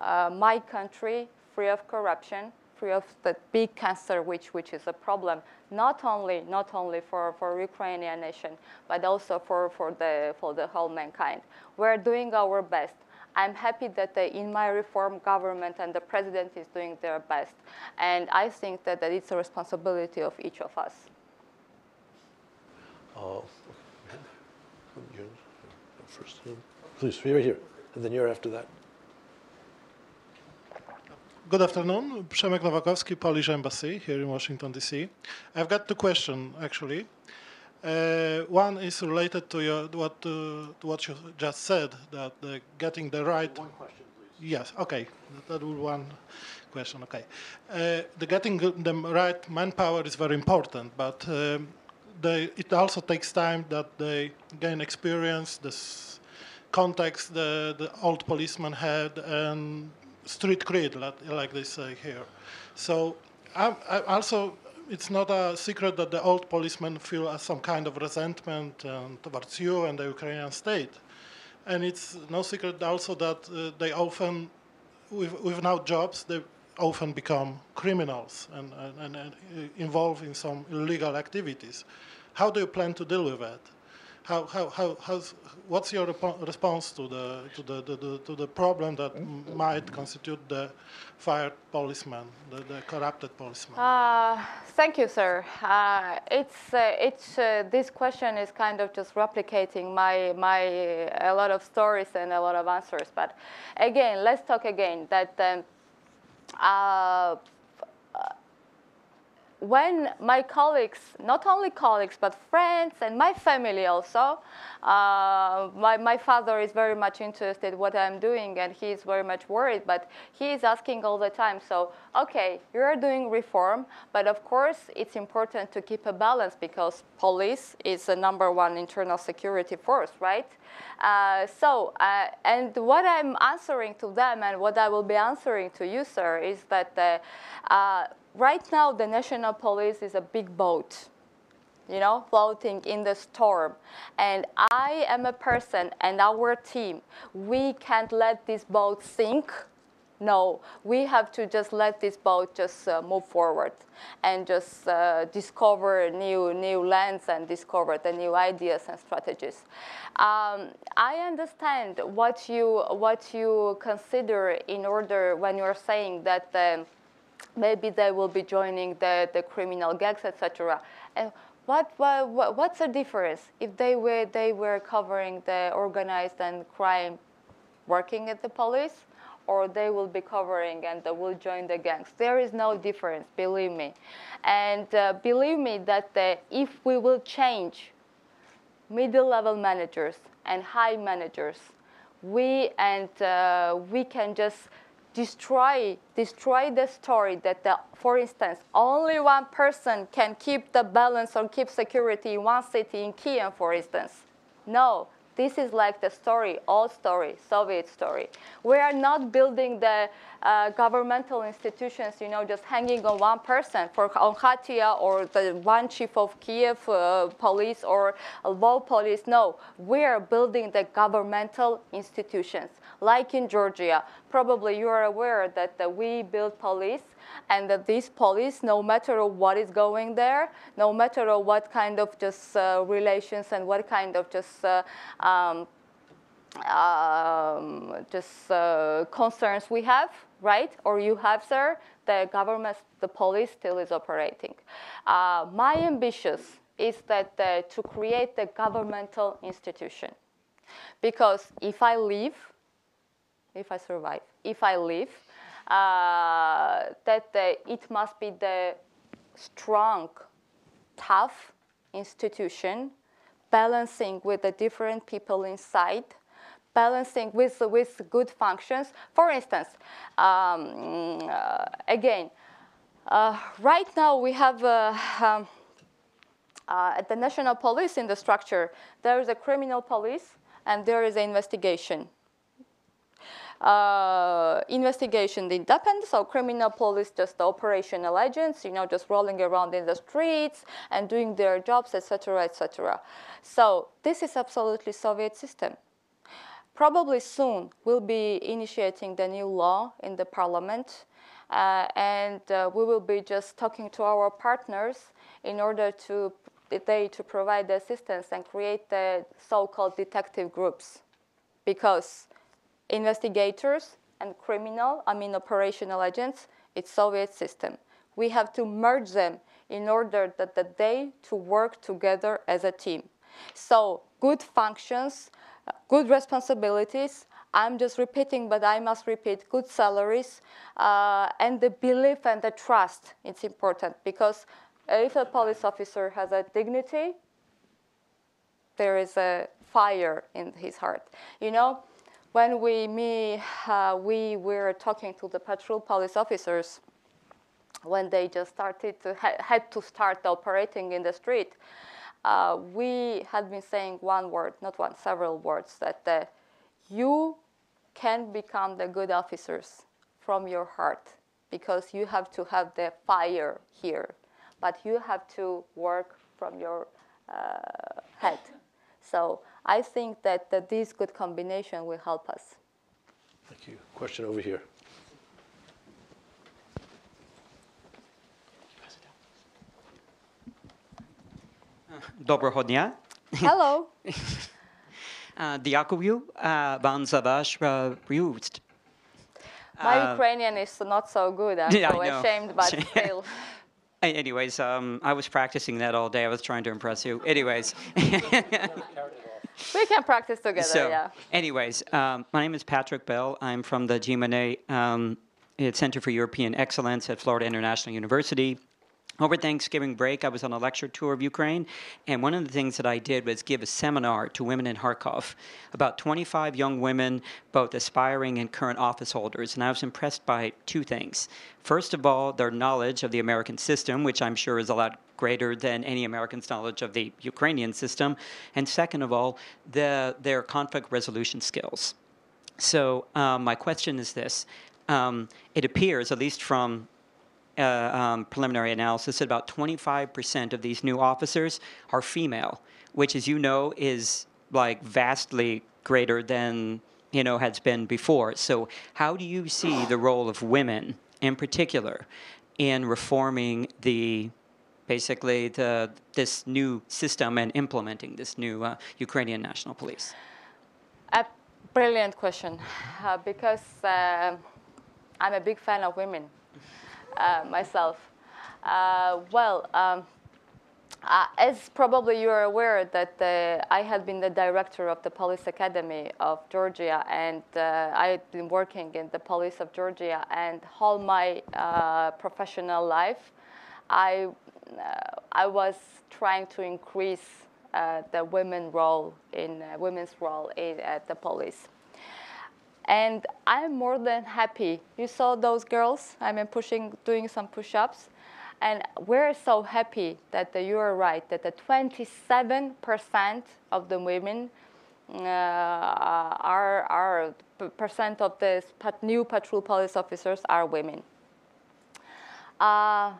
uh, my country free of corruption, free of the big cancer, which, which is a problem, not only, not only for, for Ukrainian nation, but also for, for, the, for the whole mankind. We're doing our best. I'm happy that the, in my reform government and the president is doing their best. And I think that, that it's a responsibility of each of us. Oh, first, please, right here and then you're after that. Good afternoon, Przemek Nowakowski, Polish Embassy here in Washington, D.C. I've got two questions, actually. Uh, one is related to, your, what, uh, to what you just said, that getting the right... One question, please. Yes, okay. That will one question, okay. Uh, the getting the right manpower is very important, but um, they, it also takes time that they gain experience, this context the, the old policeman had and street cred, like they say here. So I, I also, it's not a secret that the old policemen feel some kind of resentment um, towards you and the Ukrainian state. And it's no secret also that uh, they often, with, without jobs, they often become criminals and, and, and, involved in some illegal activities. How do you plan to deal with that? How, how, how, how's, what's your response to the, to the, the, the, to the problem that might constitute the fired policeman, the, the corrupted policeman? Uh, thank you, sir. Uh, it's uh, it's uh, this question is kind of just replicating my my a lot of stories and a lot of answers. But again, let's talk again that. Um, uh, when my colleagues, not only colleagues, but friends and my family also, uh, my, my father is very much interested what I'm doing and he's very much worried, but he is asking all the time, so, okay, you're doing reform, but of course it's important to keep a balance because police is the number one internal security force, right? Uh, so, uh, and what I'm answering to them and what I will be answering to you, sir, is that uh, right now the national police is a big boat you know floating in the storm. And i am a person and our team we can't let this boat sink. No we have to just let this boat just uh, move forward and just uh, discover new new lands and discover the new ideas and strategies. Um, i understand what you what you consider in order when you're saying that um, maybe they will be joining the, the criminal gangs, etc. And what, what, what's the difference if they were, they were covering the organized and crime working at the police, or they will be covering and they will join the gangs? There is no difference, believe me. And uh, believe me that uh, if we will change middle level managers and high managers, we and uh, we can just destroy destroy the story that the, for instance only one person can keep the balance or keep security in one city in Kiev for instance. No this is like the story old story soviet story. We are not building the uh, governmental institutions you know just hanging on one person for on Khatia or the one chief of Kiev uh, police or law police no we are building the governmental institutions like in Georgia. Probably you are aware that, that we build police and that this police, no matter what is going there, no matter what kind of just uh, relations and what kind of just uh, um, um, just uh, concerns we have, right? Or you have, sir, the government, the police still is operating. Uh, my ambition is that uh, to create the governmental institution. Because if I leave, if I survive, if I live, uh, that uh, it must be the strong, tough institution, balancing with the different people inside, balancing with, with good functions. For instance, um, uh, again, uh, right now we have uh, um, uh, at the national police in the structure, there is a criminal police and there is an investigation uh, investigation independent, so criminal police just the operational agents, you know, just rolling around in the streets and doing their jobs, etc., etc. So this is absolutely Soviet system. Probably soon we'll be initiating the new law in the parliament, uh, and uh, we will be just talking to our partners in order to they to provide the assistance and create the so-called detective groups, because investigators and criminal, I mean operational agents, it's Soviet system. We have to merge them in order that, that they to work together as a team. So good functions, good responsibilities, I'm just repeating, but I must repeat, good salaries, uh, and the belief and the trust, it's important because if a police officer has a dignity, there is a fire in his heart. You know, when we, me, uh, we were talking to the patrol police officers when they just started to ha- had to start operating in the street, uh, we had been saying one word, not one, several words, that uh, you can become the good officers from your heart because you have to have the fire here, but you have to work from your uh, head. So I think that, that this good combination will help us. Thank you. Question over here. Доброго дня. Hello. uh, дякую. Uh, вам за ваш приют. My uh, Ukrainian is not so good. I'm yeah, so ashamed, but still. Anyways, um, I was practicing that all day. I was trying to impress you. Anyways. we can practice together, so, yeah. Anyways, um, my name is Patrick Bell. I'm from the Jean Monnet um, Center for European Excellence at Florida International University. Over Thanksgiving break, I was on a lecture tour of Ukraine, and one of the things that I did was give a seminar to women in Kharkov, about 25 young women, both aspiring and current office holders, and I was impressed by two things. First of all, their knowledge of the American system, which I'm sure is a lot greater than any American's knowledge of the Ukrainian system, and second of all, the, their conflict resolution skills. So, um, my question is this. Um, it appears, at least from uh, um, preliminary analysis, that about 25% of these new officers are female, which, as you know, is like vastly greater than you know has been before. So, how do you see the role of women, in particular, in reforming the basically the this new system and implementing this new uh, Ukrainian national police? A brilliant question, uh, because uh, I'm a big fan of women uh, myself. Uh, well, um, uh, as probably you're aware that uh, I had been the director of the Police Academy of Georgia, and uh, I had been working in the police of Georgia, and all my uh, professional life, I uh, I was trying to increase the women role in women's role in at the police. And I'm more than happy. You saw those girls. I mean, pushing, doing some push-ups, and we're so happy that the, you are right that the 27% of the women uh, are, are percent of the new patrol police officers are women. Uh,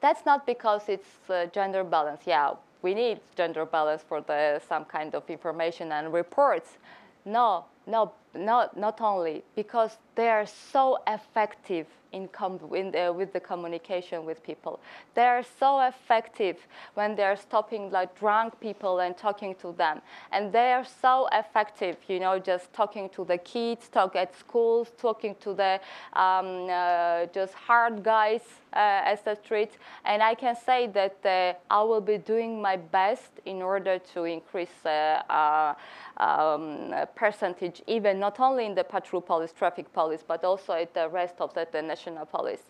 that's not because it's uh, gender balance. Yeah, we need gender balance for the some kind of information and reports. No, no, not not only because they are so effective in, in with the communication with people. They are so effective when they are stopping like drunk people and talking to them, and they are so effective, you know, just talking to the kids, talk at schools, talking to the um, uh, just hard guys uh, as the street. And I can say that uh, I will be doing my best in order to increase uh, uh, um, percentage, even not only in the patrol police, traffic police, but also at the rest of the, the national police.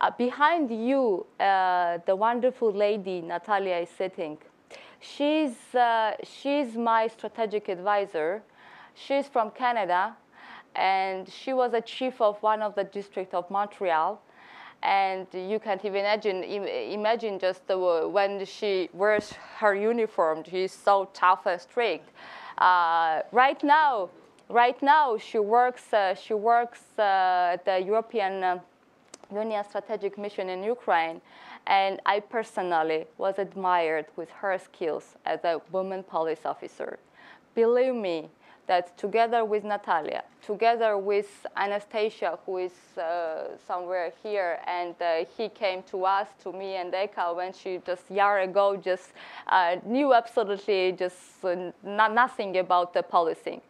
Uh, behind you, uh, the wonderful lady Natalia is sitting. She's, uh, she's my strategic advisor. She's from Canada, and she was a chief of one of the district of Montreal and you can't even imagine imagine just the, when she wears her uniform she's so tough and strict uh, right now right now she works uh, she works uh, at the european uh, union strategic mission in ukraine and i personally was admired with her skills as a woman police officer. Believe me that together with Natalia, together with Anastasia, who is uh, somewhere here, and uh, he came to us, to me and Eka, when she just year ago just uh, knew absolutely just uh, no- nothing about the policing.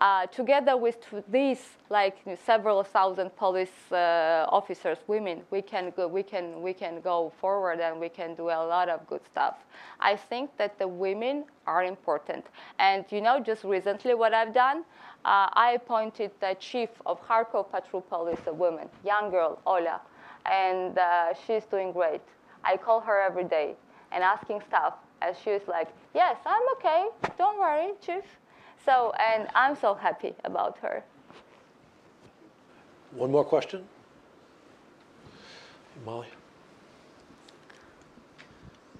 Uh, together with these, like several thousand police uh, officers, women, we can go, we can we can go forward and we can do a lot of good stuff. I think that the women are important. And you know, just recently what I've done, uh, I appointed the chief of Kharkov Patrol Police, a woman, young girl, Ola, and uh, she's doing great. I call her every day and asking stuff, and she's like, "Yes, I'm okay. Don't worry, chief." So, and I'm so happy about her. One more question? Molly?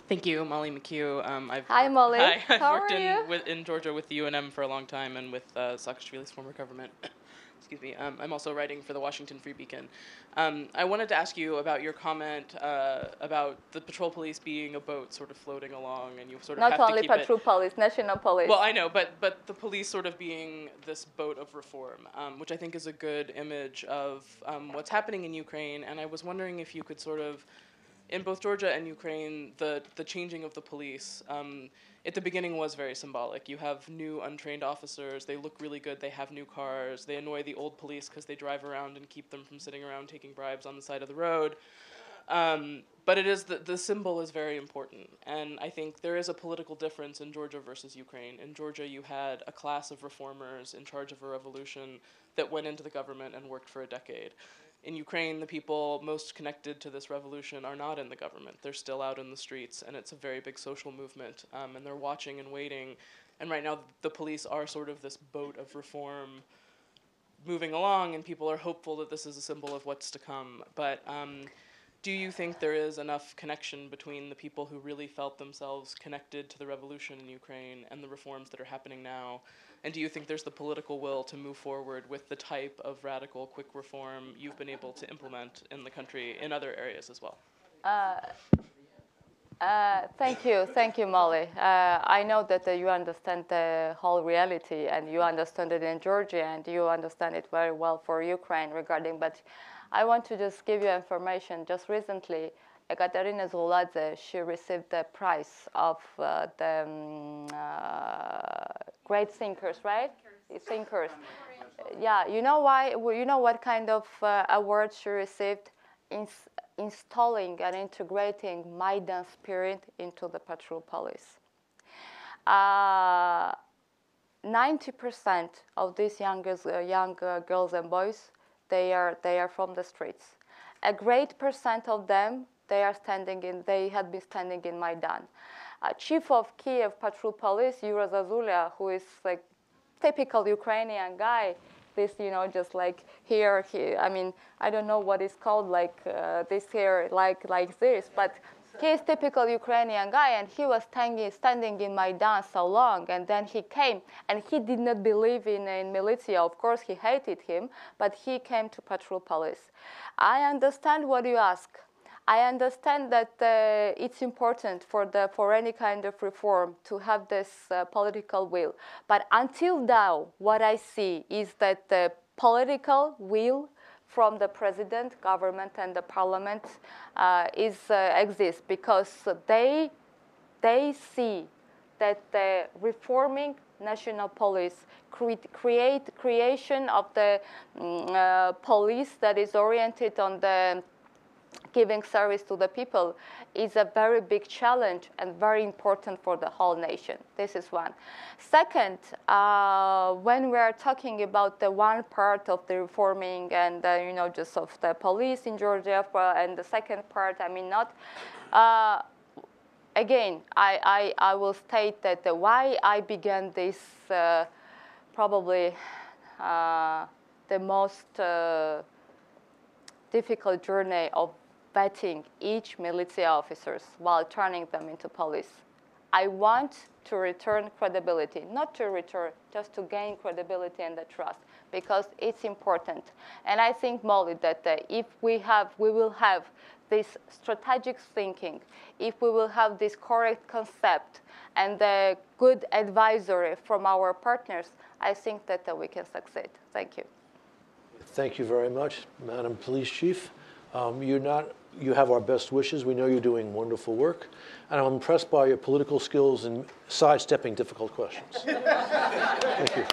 Thank you, Molly McKew. Um, I've Hi, Molly. Hi, I've How worked are in, you? With, in Georgia with the UNM for a long time and with uh, Saakashvili's former government. Excuse me. Um, I'm also writing for the Washington Free Beacon. Um, I wanted to ask you about your comment uh, about the patrol police being a boat sort of floating along, and you sort of Not have only to keep it- patrol police, national police. well, I know, but but the police sort of being this boat of reform, um, which I think is a good image of um, what's happening in Ukraine. And I was wondering if you could sort of in both Georgia and Ukraine, the the changing of the police. Um, at the beginning was very symbolic. You have new untrained officers. They look really good. They have new cars. They annoy the old police because they drive around and keep them from sitting around taking bribes on the side of the road. Um, but it is the, the symbol is very important, and I think there is a political difference in Georgia versus Ukraine. In Georgia, you had a class of reformers in charge of a revolution that went into the government and worked for a decade. In Ukraine, the people most connected to this revolution are not in the government. They're still out in the streets, and it's a very big social movement, um, and they're watching and waiting. And right now, the police are sort of this boat of reform moving along, and people are hopeful that this is a symbol of what's to come. But um, do you think there is enough connection between the people who really felt themselves connected to the revolution in Ukraine and the reforms that are happening now? And do you think there's the political will to move forward with the type of radical, quick reform you've been able to implement in the country in other areas as well? Uh, uh, thank you, thank you, Molly. Uh, I know that uh, you understand the whole reality, and you understand it in Georgia, and you understand it very well for Ukraine regarding. But I want to just give you information. Just recently, Ekaterina Zguladze, she received the prize of uh, the um, uh, great thinkers, right? Thinkers. Yeah, you know why? You know what kind of uh, award she received? In installing and integrating Maidan spirit into the patrol police. 90% uh, of these young, uh, young uh, girls and boys, they are, they are from the streets. A great percent of them, they are standing in, they had been standing in Maidan. Chief of Kiev Patrol Police, Yura Zozulia, who is like typical Ukrainian guy, this, you know, just like here, here. I mean, I don't know what it's called, like uh, this here, like like this, but he's typical Ukrainian guy, and he was standing, standing in Maidan so long, and then he came, and he did not believe in, in militia. Of course, he hated him, but he came to patrol police. I understand what you ask. I understand that uh, it's important for the for any kind of reform to have this uh, political will. But until now, what I see is that the political will from the president, government, and the parliament uh, is uh, exists because they they see that the reforming national police create, create creation of the um, police that is oriented on the giving service to the people is a very big challenge and very important for the whole nation. This is one. Second, uh, when we are talking about the one part of the reforming and uh, you know just of the police in Georgia, and the second part, I mean not. Uh, again, I, I, I, will state that why I began this uh, probably uh, the most uh, difficult journey of vetting each militia officers while turning them into police. I want to return credibility, not to return, just to gain credibility and the trust, because it's important. And I think, Molly, that uh, if we have, we will have this strategic thinking, if we will have this correct concept and the good advisory from our partners, I think that uh, we can succeed. Thank you. Thank you very much, Madam Police Chief. Um, you're not you have our best wishes. We know you're doing wonderful work. And I'm impressed by your political skills in sidestepping difficult questions. Thank you.